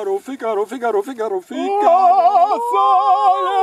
Figaro, Figaro, Figaro, Figaro, Figaro. Sole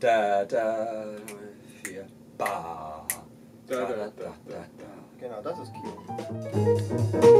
da, da, vier, ba. Da, da, da, da, da. Genau, das ist Kino.